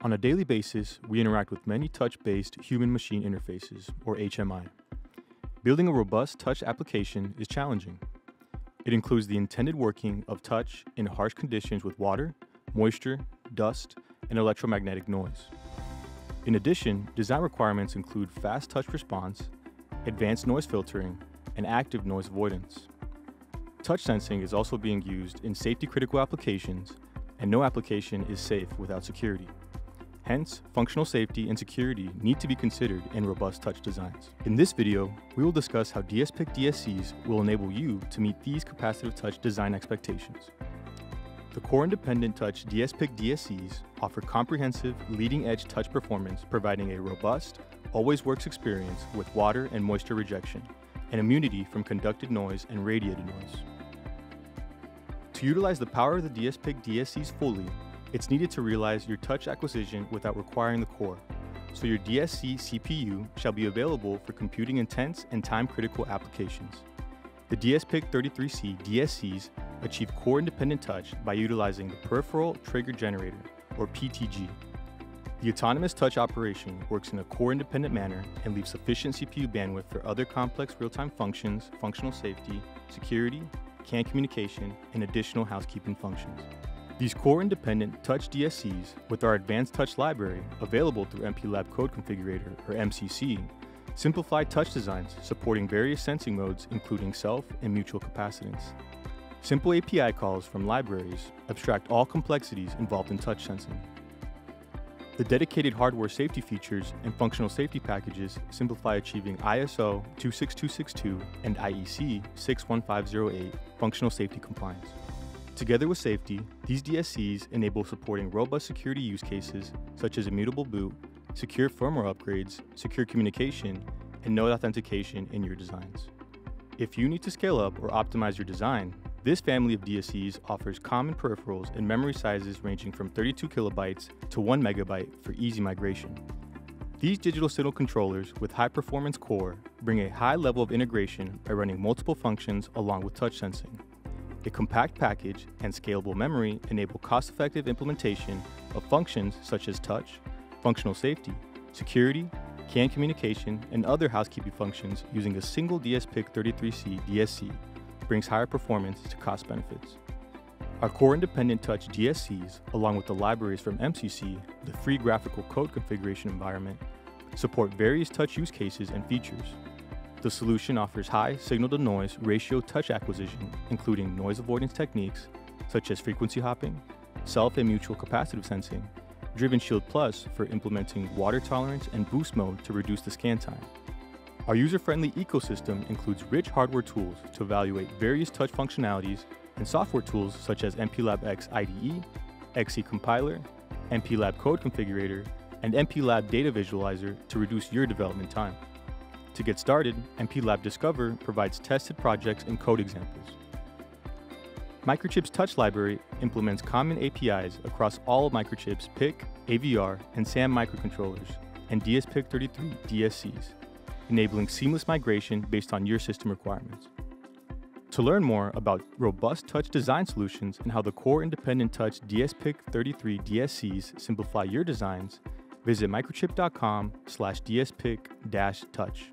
On a daily basis, we interact with many touch based human machine interfaces, or HMI. Building a robust touch application is challenging. It includes the intended working of touch in harsh conditions with water, moisture, dust, and electromagnetic noise. In addition, design requirements include fast touch response, advanced noise filtering, and active noise avoidance. Touch sensing is also being used in safety critical applications, and no application is safe without security. Hence, functional safety and security need to be considered in robust touch designs. In this video, we will discuss how DSPIC DSCs will enable you to meet these capacitive touch design expectations. The core independent touch DSPIC DSCs offer comprehensive, leading edge touch performance, providing a robust, always works experience with water and moisture rejection, and immunity from conducted noise and radiated noise. To utilize the power of the DSPIC DSCs fully, it's needed to realize your touch acquisition without requiring the core, so your DSC CPU shall be available for computing intense and time-critical applications. The DSPIC 33C DSCs achieve core independent touch by utilizing the Peripheral Trigger Generator, or PTG. The autonomous touch operation works in a core independent manner and leaves sufficient CPU bandwidth for other complex real-time functions, functional safety, security, CAN communication, and additional housekeeping functions. These core independent touch DSCs with our advanced touch library available through MPLAB Code Configurator or MCC simplify touch designs supporting various sensing modes including self and mutual capacitance. Simple API calls from libraries abstract all complexities involved in touch sensing. The dedicated hardware safety features and functional safety packages simplify achieving ISO 26262 and IEC 61508 functional safety compliance. Together with safety, these DSCs enable supporting robust security use cases such as immutable boot, secure firmware upgrades, secure communication, and node authentication in your designs. If you need to scale up or optimize your design, this family of DSCs offers common peripherals and memory sizes ranging from 32 kilobytes to 1 megabyte for easy migration. These digital signal controllers with high performance core bring a high level of integration by running multiple functions along with touch sensing. A compact package and scalable memory enable cost-effective implementation of functions such as touch, functional safety, security, CAN communication, and other housekeeping functions using a single DSPIC 33C DSC brings higher performance to cost benefits. Our core independent touch DSCs, along with the libraries from MCC, the free graphical code configuration environment, support various touch use cases and features, the solution offers high signal to noise ratio touch acquisition, including noise avoidance techniques such as frequency hopping, self and mutual capacitive sensing, Driven Shield Plus for implementing water tolerance and boost mode to reduce the scan time. Our user friendly ecosystem includes rich hardware tools to evaluate various touch functionalities and software tools such as MPLAB X IDE, XC Compiler, MPLAB Code Configurator, and MPLAB Data Visualizer to reduce your development time. To get started, MPLAB Discover provides tested projects and code examples. Microchip's Touch Library implements common APIs across all Microchip's PIC, AVR, and SAM microcontrollers, and DSPIC33 DSCs, enabling seamless migration based on your system requirements. To learn more about robust touch design solutions and how the core independent touch DSPIC33 DSCs simplify your designs, visit microchip.com slash dspic-touch.